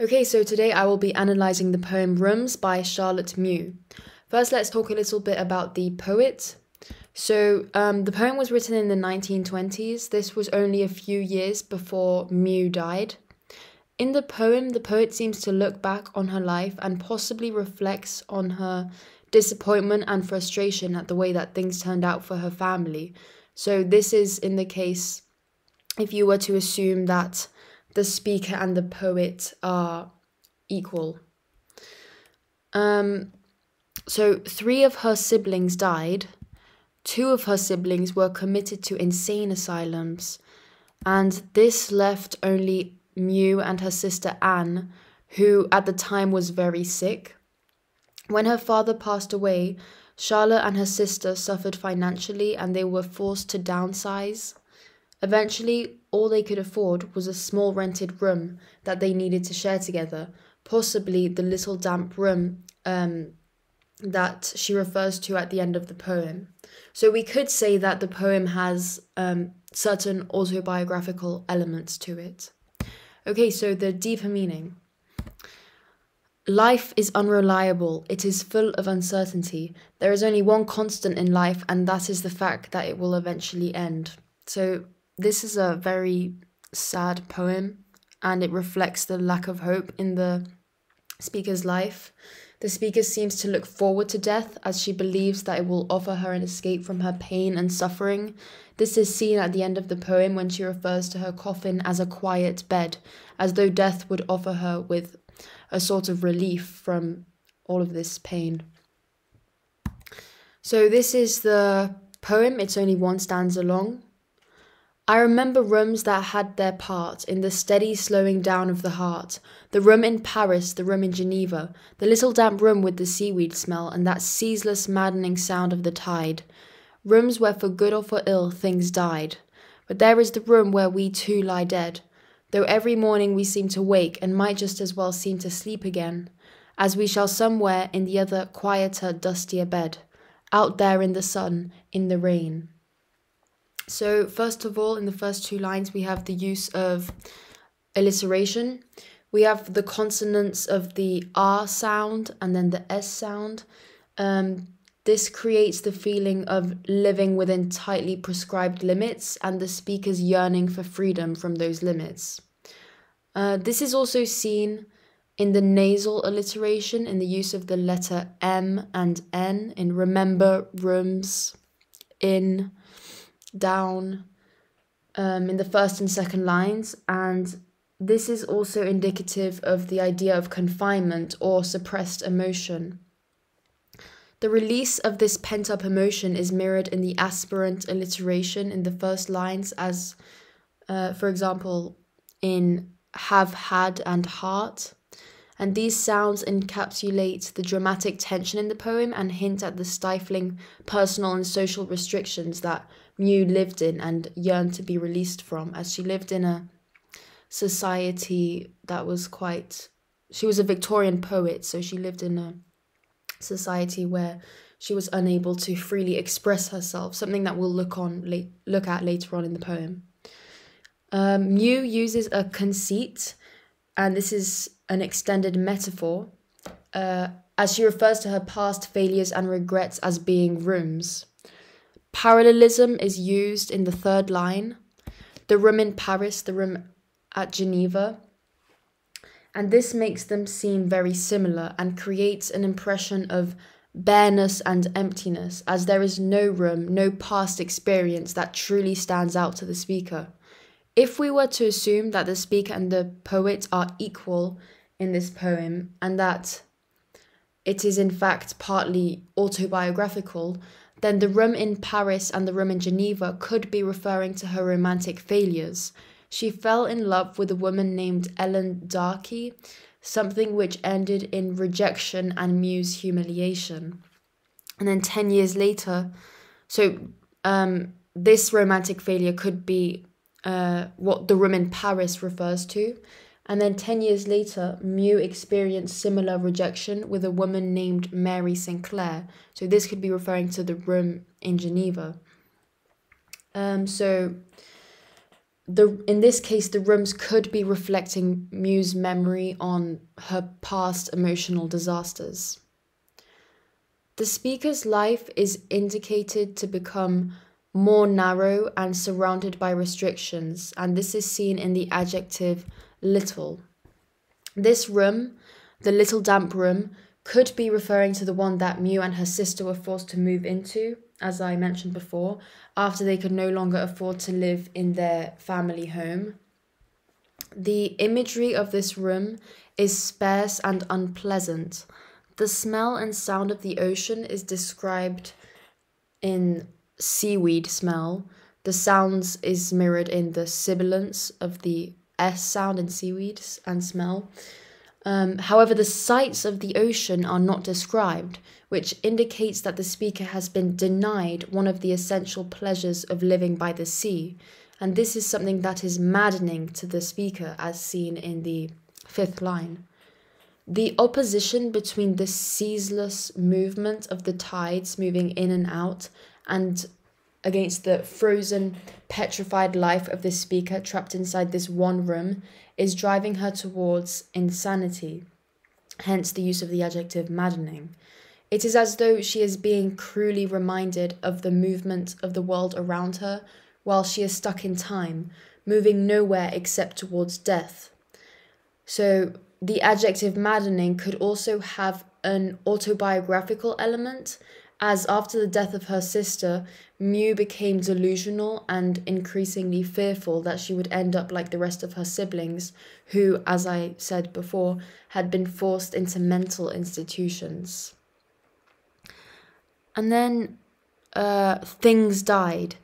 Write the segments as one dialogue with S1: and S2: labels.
S1: Okay, so today I will be analysing the poem Rooms by Charlotte Mew. First, let's talk a little bit about the poet. So, um, the poem was written in the 1920s. This was only a few years before Mew died. In the poem, the poet seems to look back on her life and possibly reflects on her disappointment and frustration at the way that things turned out for her family. So, this is in the case if you were to assume that the speaker and the poet are equal. Um, so, three of her siblings died. Two of her siblings were committed to insane asylums, and this left only Mew and her sister Anne, who at the time was very sick. When her father passed away, Charlotte and her sister suffered financially and they were forced to downsize. Eventually, all they could afford was a small rented room that they needed to share together, possibly the little damp room um, that she refers to at the end of the poem. So we could say that the poem has um, certain autobiographical elements to it. Okay, so the deeper meaning. Life is unreliable, it is full of uncertainty. There is only one constant in life, and that is the fact that it will eventually end. So, this is a very sad poem and it reflects the lack of hope in the speaker's life. The speaker seems to look forward to death as she believes that it will offer her an escape from her pain and suffering. This is seen at the end of the poem when she refers to her coffin as a quiet bed, as though death would offer her with a sort of relief from all of this pain. So, this is the poem, it's only one stanza long. I remember rooms that had their part in the steady slowing down of the heart. The room in Paris, the room in Geneva, the little damp room with the seaweed smell and that ceaseless maddening sound of the tide. Rooms where for good or for ill things died. But there is the room where we too lie dead, though every morning we seem to wake and might just as well seem to sleep again, as we shall somewhere in the other quieter, dustier bed, out there in the sun, in the rain. So, first of all, in the first two lines, we have the use of alliteration. We have the consonants of the R sound and then the S sound. Um, this creates the feeling of living within tightly prescribed limits and the speaker's yearning for freedom from those limits. Uh, this is also seen in the nasal alliteration in the use of the letter M and N in remember, rooms, in, down um, in the first and second lines, and this is also indicative of the idea of confinement or suppressed emotion. The release of this pent up emotion is mirrored in the aspirate alliteration in the first lines, as, uh, for example, in have had and heart. And these sounds encapsulate the dramatic tension in the poem and hint at the stifling personal and social restrictions that Mew lived in and yearned to be released from, as she lived in a society that was quite. She was a Victorian poet, so she lived in a society where she was unable to freely express herself, something that we'll look on look at later on in the poem. Um, Mew uses a conceit, and this is an extended metaphor, uh, as she refers to her past failures and regrets as being rooms. Parallelism is used in the third line the room in Paris, the room at Geneva. And this makes them seem very similar and creates an impression of bareness and emptiness, as there is no room, no past experience that truly stands out to the speaker. If we were to assume that the speaker and the poet are equal in this poem and that it is in fact partly autobiographical, then the room in Paris and the room in Geneva could be referring to her romantic failures. She fell in love with a woman named Ellen D'Arcy, something which ended in rejection and Mew's humiliation. And then 10 years later, so um, this romantic failure could be uh, what the room in Paris refers to. And then 10 years later, Mew experienced similar rejection with a woman named Mary Sinclair. So this could be referring to the room in Geneva. Um, so the in this case the rooms could be reflecting Mew's memory on her past emotional disasters. The speaker's life is indicated to become more narrow and surrounded by restrictions, and this is seen in the adjective little. This room, the little damp room, could be referring to the one that Mew and her sister were forced to move into, as I mentioned before, after they could no longer afford to live in their family home. The imagery of this room is sparse and unpleasant. The smell and sound of the ocean is described in seaweed smell. The sounds is mirrored in the sibilance of the S sound in seaweeds and smell. Um, however, the sights of the ocean are not described, which indicates that the speaker has been denied one of the essential pleasures of living by the sea. And this is something that is maddening to the speaker, as seen in the fifth line. The opposition between the ceaseless movement of the tides moving in and out and against the frozen, petrified life of the speaker trapped inside this one room is driving her towards insanity, hence the use of the adjective maddening. It is as though she is being cruelly reminded of the movement of the world around her while she is stuck in time, moving nowhere except towards death. So, the adjective maddening could also have an autobiographical element as after the death of her sister, Mew became delusional and increasingly fearful that she would end up like the rest of her siblings, who, as I said before, had been forced into mental institutions. And then uh, things died.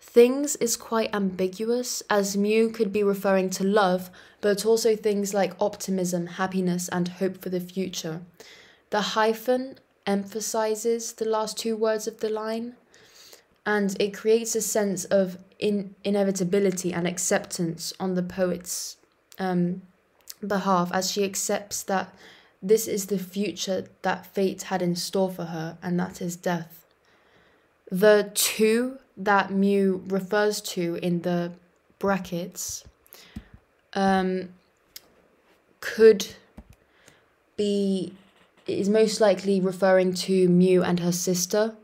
S1: Things is quite ambiguous, as Mew could be referring to love, but also things like optimism, happiness, and hope for the future. The hyphen emphasizes the last two words of the line and it creates a sense of in- inevitability and acceptance on the poet's um, behalf as she accepts that this is the future that fate had in store for her, and that is death. The two that Mew refers to in the brackets um, could be is most likely referring to Mew and her sister.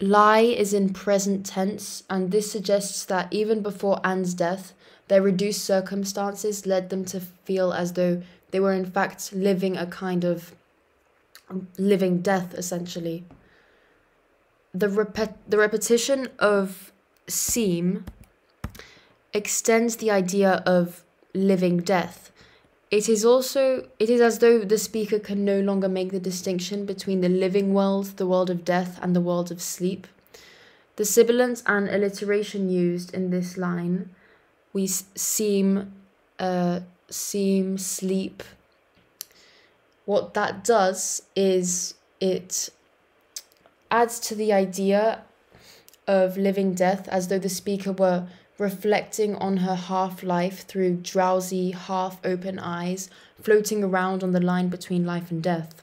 S1: Lie is in present tense, and this suggests that even before Anne's death, their reduced circumstances led them to feel as though they were in fact living a kind of living death, essentially. The, repet- the repetition of seem extends the idea of living death it is also it is as though the speaker can no longer make the distinction between the living world, the world of death, and the world of sleep. The sibilant and alliteration used in this line, we seem, uh, seem, sleep. What that does is it adds to the idea of living death as though the speaker were reflecting on her half life through drowsy, half open eyes, floating around on the line between life and death.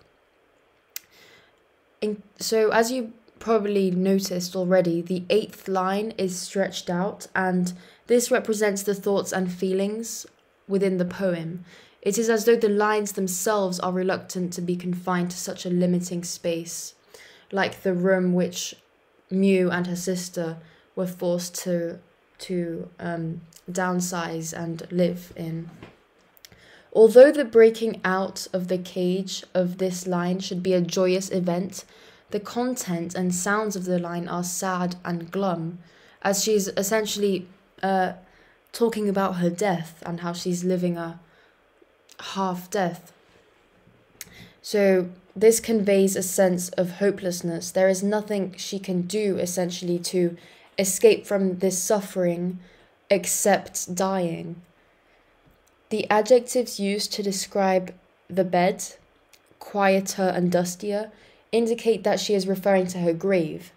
S1: In, so, as you probably noticed already, the eighth line is stretched out, and this represents the thoughts and feelings within the poem. It is as though the lines themselves are reluctant to be confined to such a limiting space, like the room which Mew and her sister were forced to to um, downsize and live in. Although the breaking out of the cage of this line should be a joyous event, the content and sounds of the line are sad and glum, as she's essentially uh, talking about her death and how she's living a half death. So, this conveys a sense of hopelessness. There is nothing she can do essentially to escape from this suffering except dying. The adjectives used to describe the bed, quieter and dustier, indicate that she is referring to her grave.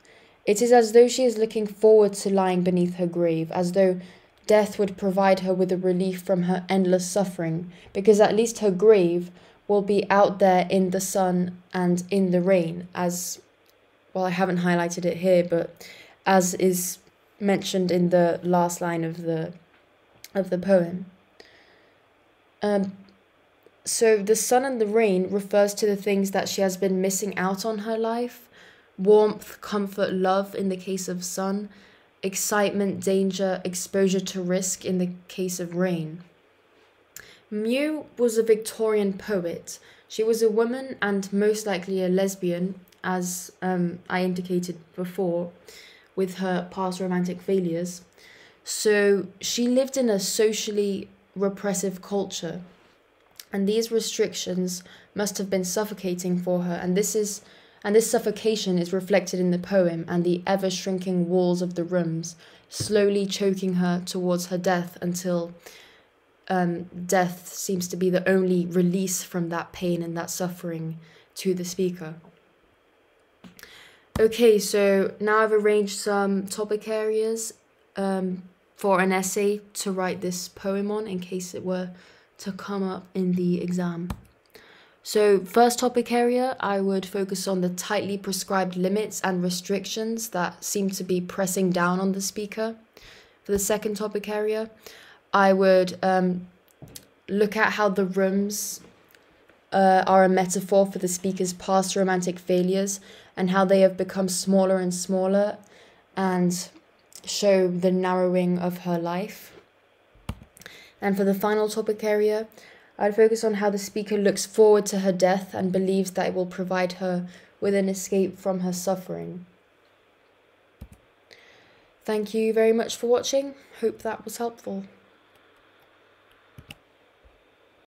S1: It is as though she is looking forward to lying beneath her grave, as though death would provide her with a relief from her endless suffering, because at least her grave will be out there in the sun and in the rain, as well, I haven't highlighted it here, but as is mentioned in the last line of the of the poem. Um, so the sun and the rain refers to the things that she has been missing out on her life warmth, comfort, love in the case of sun, excitement, danger, exposure to risk in the case of rain. Mew was a Victorian poet. She was a woman and most likely a lesbian, as um, I indicated before, with her past romantic failures. So she lived in a socially repressive culture and these restrictions must have been suffocating for her and this is and this suffocation is reflected in the poem and the ever shrinking walls of the rooms slowly choking her towards her death until um, death seems to be the only release from that pain and that suffering to the speaker. Okay, so now I've arranged some topic areas um, for an essay to write this poem on in case it were to come up in the exam. So, first topic area, I would focus on the tightly prescribed limits and restrictions that seem to be pressing down on the speaker. For the second topic area, I would um, look at how the rooms uh, are a metaphor for the speaker's past romantic failures and how they have become smaller and smaller and show the narrowing of her life. And for the final topic area, I'd focus on how the speaker looks forward to her death and believes that it will provide her with an escape from her suffering. Thank you very much for watching. Hope that was helpful.